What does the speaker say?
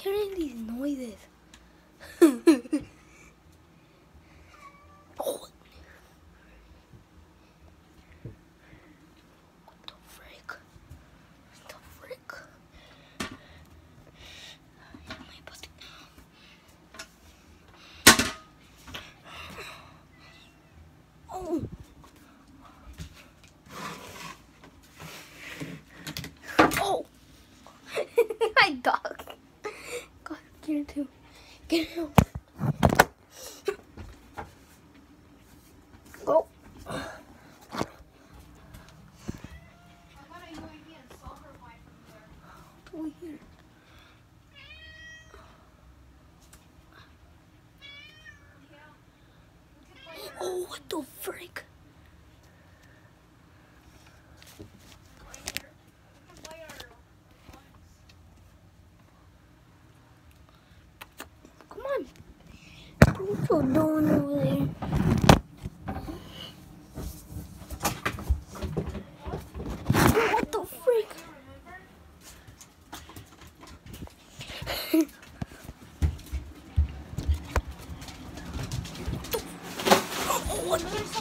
hearing these noises. oh. What the frick? What the frick? Am I busting Oh. Oh. My dog. It too. Get out. Go. Here. Oh, what the frick? Over there. What the freak? what the